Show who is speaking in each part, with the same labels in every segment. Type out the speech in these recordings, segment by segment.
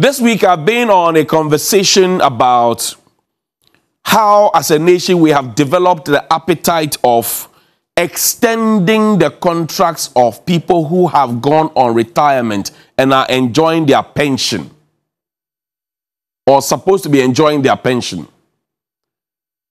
Speaker 1: This week I've been on a conversation about how, as a nation, we have developed the appetite of extending the contracts of people who have gone on retirement and are enjoying their pension or supposed to be enjoying their pension.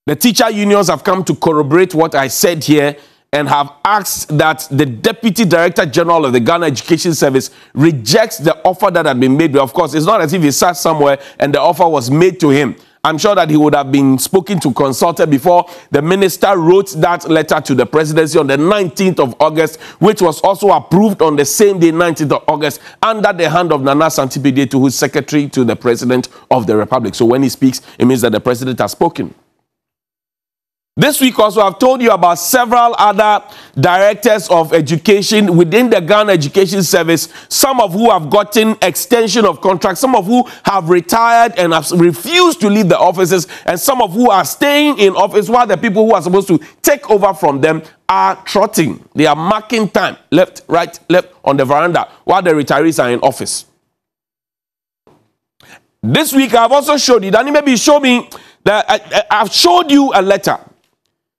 Speaker 1: The teacher unions have come to corroborate what I said here and have asked that the Deputy Director General of the Ghana Education Service rejects the offer that had been made. Of course, it's not as if he sat somewhere and the offer was made to him. I'm sure that he would have been spoken to, consulted before the minister wrote that letter to the presidency on the 19th of August, which was also approved on the same day, 19th of August, under the hand of Nana to who's secretary to the president of the republic. So when he speaks, it means that the president has spoken. This week also, I've told you about several other directors of education within the Ghana Education Service, some of who have gotten extension of contracts, some of who have retired and have refused to leave the offices, and some of who are staying in office while the people who are supposed to take over from them are trotting. They are marking time, left, right, left on the veranda while the retirees are in office. This week, I've also showed you, Danny, maybe show me that I, I've showed you a letter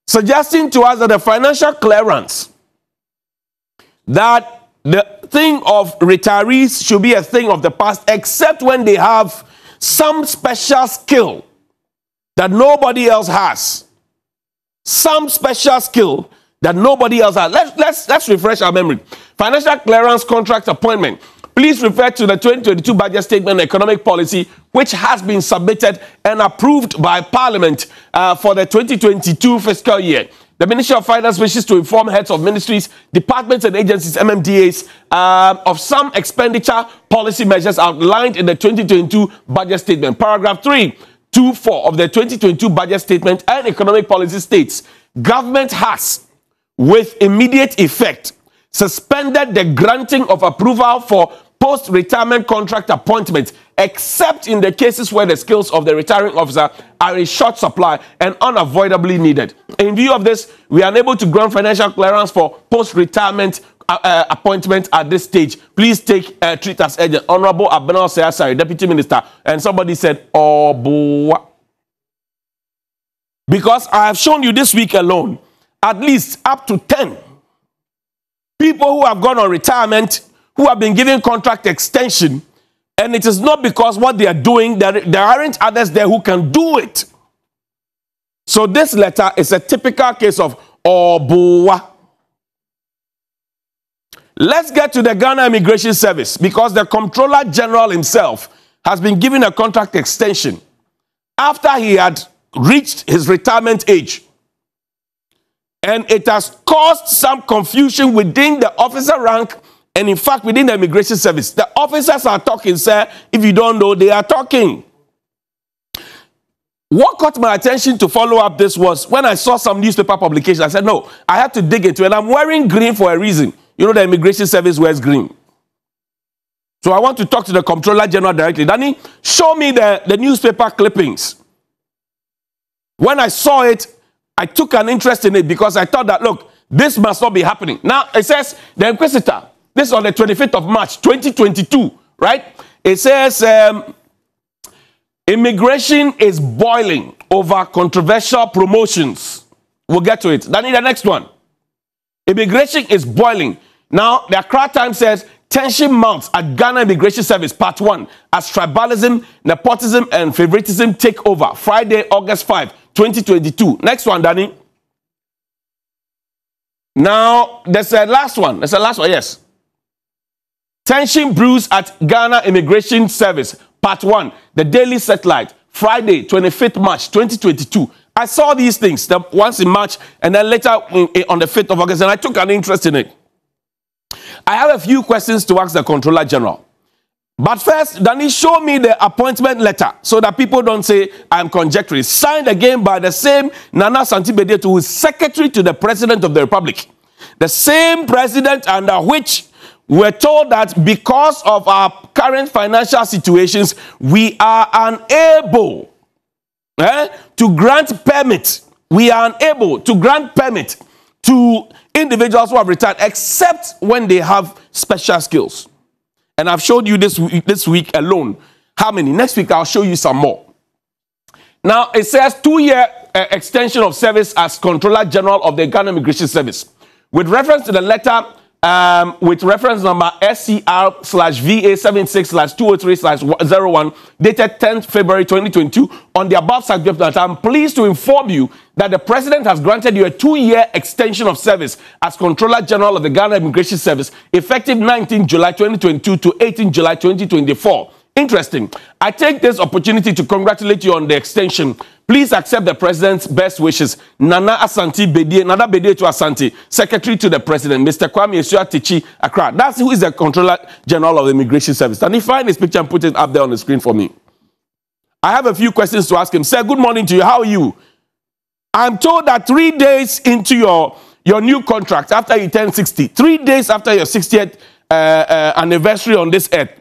Speaker 1: suggesting to us that the financial clearance, that the thing of retirees should be a thing of the past, except when they have some special skill that nobody else has. Some special skill that nobody else has. Let's, let's, let's refresh our memory. Financial clearance contract appointment Please refer to the 2022 budget statement economic policy, which has been submitted and approved by Parliament uh, for the 2022 fiscal year. The Ministry of Finance wishes to inform heads of ministries, departments, and agencies, MMDAs, uh, of some expenditure policy measures outlined in the 2022 budget statement. Paragraph 3, 2, 4 of the 2022 budget statement and economic policy states government has, with immediate effect, suspended the granting of approval for post retirement contract appointments, except in the cases where the skills of the retiring officer are in short supply and unavoidably needed. In view of this, we are unable to grant financial clearance for post retirement uh, uh, appointment at this stage. Please take uh, treat as urgent. Honorable Abena Osei-Asare, Deputy Minister, and somebody said, "Oh boy," because I have shown you this week alone at least up to ten people who have gone on retirement who have been given contract extension, and it is not because what they are doing, there, there aren't others there who can do it. So this letter is a typical case of Obuwa. Let's get to the Ghana Immigration Service because the Comptroller General himself has been given a contract extension after he had reached his retirement age. And it has caused some confusion within the officer rank and in fact, within the immigration service, the officers are talking, sir. If you don't know, they are talking. What caught my attention to follow up this was when I saw some newspaper publication. I said, no, I had to dig into it. And I'm wearing green for a reason. You know, the immigration service wears green. So I want to talk to the comptroller general directly. Danny, show me the, the newspaper clippings. When I saw it, I took an interest in it because I thought that, look, this must not be happening. Now, it says the inquisitor this is on the 25th of March, 2022, right? It says um, immigration is boiling over controversial promotions. We'll get to it. Danny, the next one. Immigration is boiling. Now, the Accra Times says tension mounts at Ghana Immigration Service, part one, as tribalism, nepotism, and favoritism take over. Friday, August 5, 2022. Next one, Danny. Now, there's a last one. There's a last one, yes. Tension brews at Ghana Immigration Service, Part 1, the Daily Satellite, Friday, 25th March 2022. I saw these things the, once in March and then later on the 5th of August, and I took an interest in it. I have a few questions to ask the Controller General. But first, Danny, show me the appointment letter so that people don't say I'm conjecturing. Signed again by the same Nana Asante who is Secretary to the President of the Republic. The same president under which we're told that because of our current financial situations, we are unable eh, to grant permit. We are unable to grant permit to individuals who have retired, except when they have special skills. And I've showed you this, this week alone how many. Next week, I'll show you some more. Now, it says two year uh, extension of service as Controller General of the Ghana Immigration Service. With reference to the letter um, with reference number SCR slash VA 76 slash 203 slash 01, dated 10th February 2022, on the above subject matter, I'm pleased to inform you that the President has granted you a two year extension of service as Controller General of the Ghana Immigration Service, effective 19 July 2022 to 18 July 2024. Interesting. I take this opportunity to congratulate you on the extension. Please accept the president's best wishes. Nana Asante Bediatuo, Nana Bediatuo Asante, Secretary to the President, Mr. Kwame Asuah Takyi Accra. That's who is the Controller General of the Immigration Service. And he find his picture and put it up there on the screen for me. I have a few questions to ask him. Sir, good morning to you. How are you? I'm told that three days into your, your new contract, after you turn 60, three days after your 60th uh, uh, anniversary on this earth,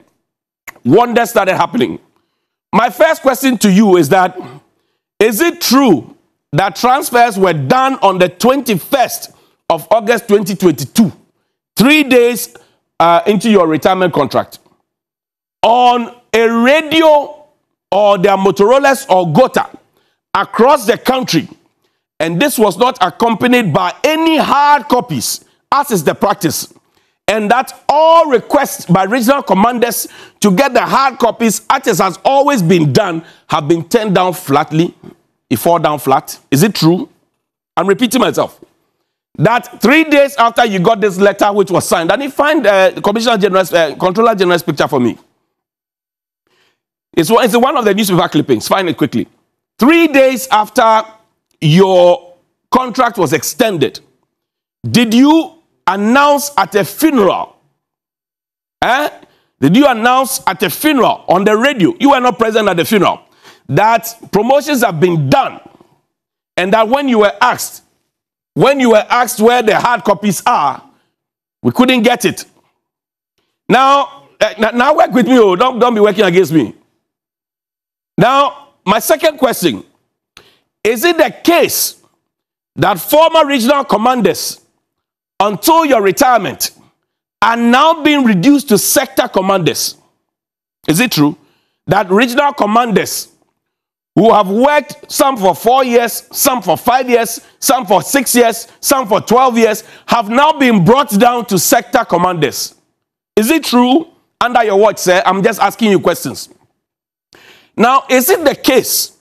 Speaker 1: wonders started happening. My first question to you is that is it true that transfers were done on the 21st of August 2022, three days uh, into your retirement contract, on a radio or their Motorola's or Gota across the country, and this was not accompanied by any hard copies, as is the practice and that all requests by regional commanders to get the hard copies, as has always been done, have been turned down flatly. It fall down flat. Is it true? I'm repeating myself. That three days after you got this letter, which was signed, and you find uh, Commissioner General's, uh, Controller General's picture for me. It's it's one of the newspaper clippings. Find it quickly. Three days after your contract was extended, did you announce at a funeral? Eh? Did you announce at a funeral on the radio? You were not present at the funeral. That promotions have been done. And that when you were asked, when you were asked where the hard copies are, we couldn't get it. Now, uh, now work with me. Oh, don't, don't be working against me. Now, my second question is it the case that former regional commanders until your retirement are now being reduced to sector commanders. Is it true that regional commanders who have worked some for four years, some for five years, some for six years, some for 12 years, have now been brought down to sector commanders? Is it true? Under your watch, sir, I'm just asking you questions. Now, is it the case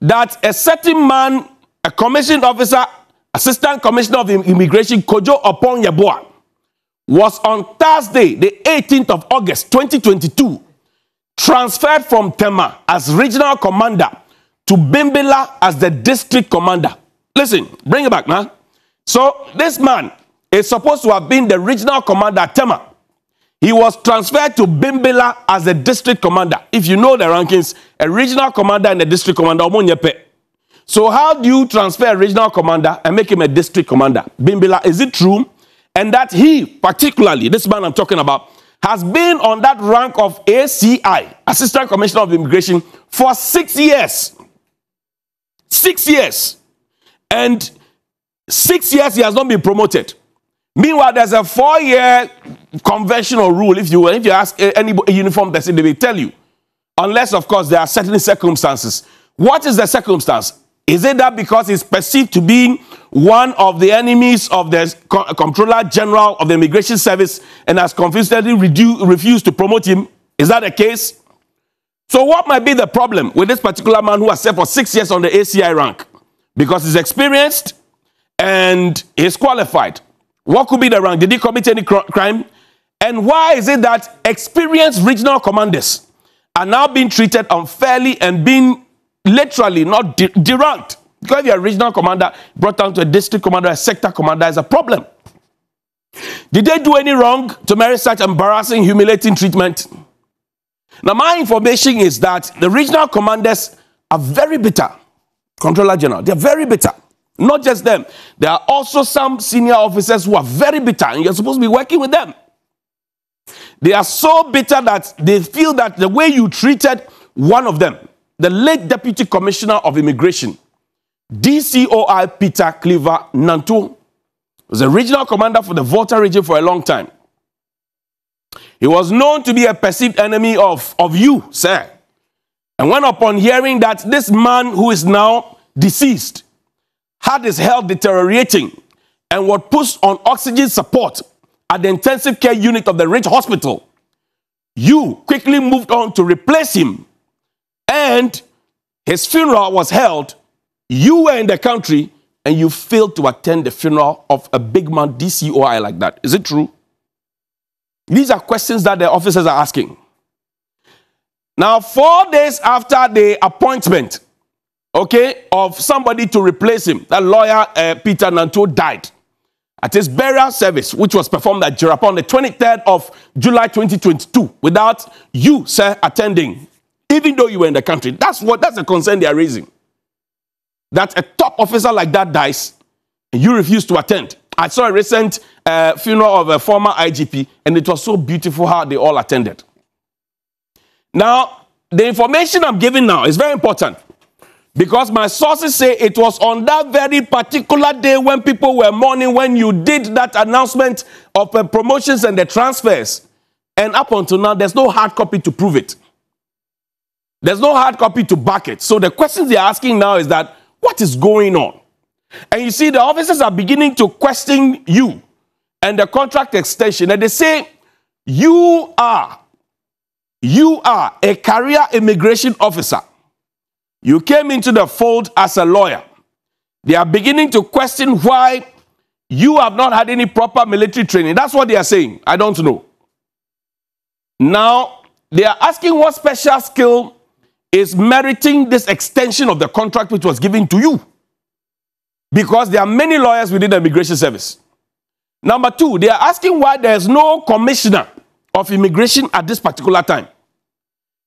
Speaker 1: that a certain man, a commissioned officer, Assistant Commissioner of Immigration Kojo Opon Yeboah was on Thursday, the 18th of August 2022, transferred from Tema as regional commander to Bimbilla as the district commander. Listen, bring it back now. So this man is supposed to have been the regional commander at Tema. He was transferred to Bimbilla as the district commander. If you know the rankings, a regional commander and a district commander, so how do you transfer a regional commander and make him a district commander? Bimbilla, is it true? And that he, particularly, this man I'm talking about, has been on that rank of ACI, Assistant Commissioner of Immigration, for six years. Six years. And six years he has not been promoted. Meanwhile, there's a four-year conventional rule, if you if you ask any uniform person, they will tell you. Unless, of course, there are certain circumstances. What is the circumstance? Is it that because he's perceived to be one of the enemies of the Comptroller General of the Immigration Service and has consistently refused to promote him? Is that the case? So, what might be the problem with this particular man who has served for six years on the ACI rank? Because he's experienced and he's qualified. What could be the rank? Did he commit any crime? And why is it that experienced regional commanders are now being treated unfairly and being literally not de-. Because a regional commander brought down to a district commander, a sector commander is a problem. Did they do any wrong to merit such embarrassing, humiliating treatment? Now, my information is that the regional commanders are very bitter. Controller General, they're very bitter. Not just them, there are also some senior officers who are very bitter, and you're supposed to be working with them. They are so bitter that they feel that the way you treated one of them, the late Deputy Commissioner of Immigration, DCOI Peter Cleaver Nanto, was a regional commander for the Volta region for a long time. He was known to be a perceived enemy of, of you, sir, And when upon hearing that this man who is now deceased had his health deteriorating and was put on oxygen support at the intensive care unit of the Ridge Hospital, you quickly moved on to replace him and his funeral was held. You were in the country and you failed to attend the funeral of a big man DCOI like that. Is it true? These are questions that the officers are asking. Now, four days after the appointment, okay, of somebody to replace him, that lawyer uh, Peter Nanto died at his burial service, which was performed at Jirapa on the 23rd of July 2022, without you, sir, attending, even though you were in the country. That's what that's the concern they are raising. That a top officer like that dies and you refuse to attend. I saw a recent uh, funeral of a former IGP, and it was so beautiful how they all attended. Now, the information I'm giving now is very important because my sources say it was on that very particular day when people were mourning when you did that announcement of the promotions and the transfers. And up until now, there's no hard copy to prove it. There's no hard copy to back it. So the questions they're asking now is that what is going on? And you see, the officers are beginning to question you and the contract extension. And they say, you are, you are a career immigration officer. You came into the fold as a lawyer. They are beginning to question why you have not had any proper military training. That's what they are saying. I don't know. Now, they are asking what special skill is meriting this extension of the contract which was given to you. Because there are many lawyers within the immigration service. Number two, they are asking why there's no commissioner of immigration at this particular time.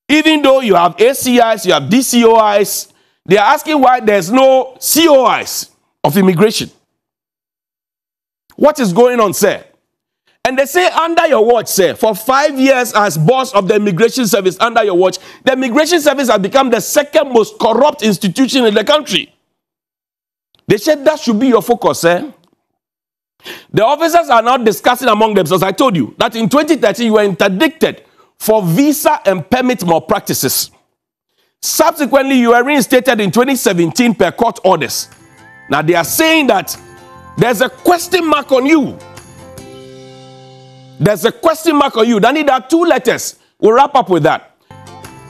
Speaker 1: Even though you have ACIs, you have DCOIs, they are asking why there's no COIs of immigration. What is going on, sir? And they say, under your watch, sir, for five years as boss of the immigration service, under your watch, the immigration service has become the second most corrupt institution in the country. They said that should be your focus, sir. The officers are now discussing among themselves. I told you that in 2013 you were interdicted for visa and permit malpractices. Subsequently, you were reinstated in 2017 per court orders. Now they are saying that there's a question mark on you. There's a question mark on you. Then there are two letters. We'll wrap up with that.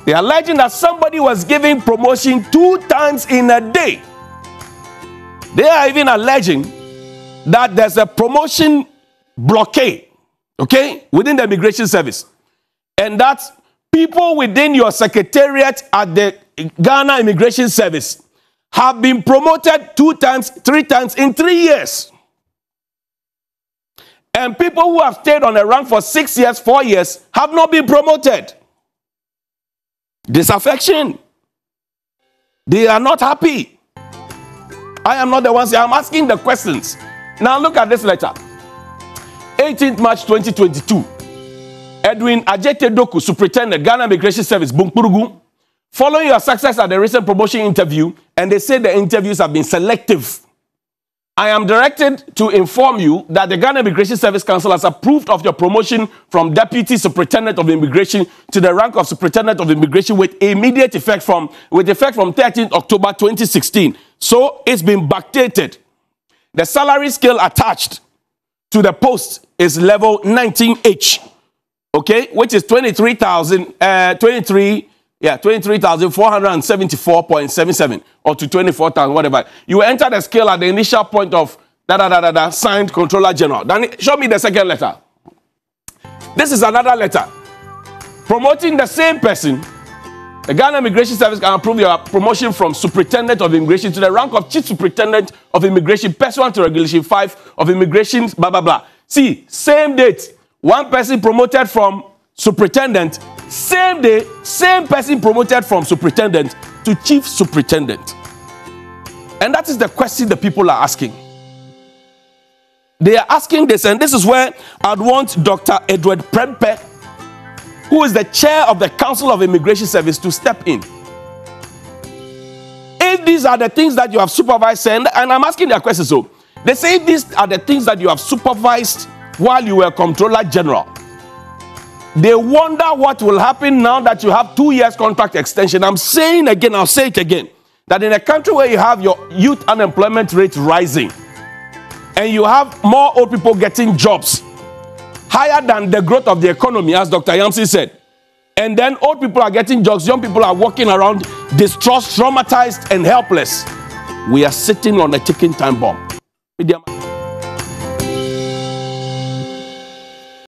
Speaker 1: They are alleging that somebody was giving promotion two times in a day. They are even alleging that there's a promotion blockade, okay, within the immigration service and that people within your secretariat at the Ghana Immigration Service have been promoted two times, three times in three years. And people who have stayed on a rank for six years, four years, have not been promoted. Disaffection. They are not happy. I am not the one. I'm asking the questions. Now look at this letter. 18th March 2022. Edwin Ajete Doku, Superintendent, Ghana Immigration Service, Bunkpurugu. Following your success at the recent promotion interview, and they say the interviews have been selective. I am directed to inform you that the Ghana Immigration Service Council has approved of your promotion from Deputy Superintendent of Immigration to the rank of Superintendent of Immigration with immediate effect from with effect from 13th October 2016. So it's been backdated. The salary scale attached to the post is level 19H okay, which is 23,000, uh, 23, yeah, 23,474.77 or to 24,000, whatever. You enter the scale at the initial point of da da da da da, signed controller general. Then show me the second letter. This is another letter promoting the same person. The Ghana Immigration Service can approve your promotion from Superintendent of Immigration to the rank of Chief Superintendent of Immigration, pursuant to Regulation 5 of Immigration, blah, blah, blah. See, same date, one person promoted from superintendent, same day, same person promoted from superintendent to chief superintendent. And that is the question the people are asking. They are asking this, and this is where I'd want Dr. Edward Prempeh, who is the chair of the Council of Immigration Service, to step in. If these are the things that you have supervised, and, and I'm asking their questions, so they say these are the things that you have supervised while you were Comptroller General. They wonder what will happen now that you have two years contract extension. I'm saying again, I'll say it again, that in a country where you have your youth unemployment rate rising and you have more old people getting jobs higher than the growth of the economy, as Dr. Yamsi said, and then old people are getting jobs, young people are walking around distressed, traumatized, and helpless. We are sitting on a ticking time bomb.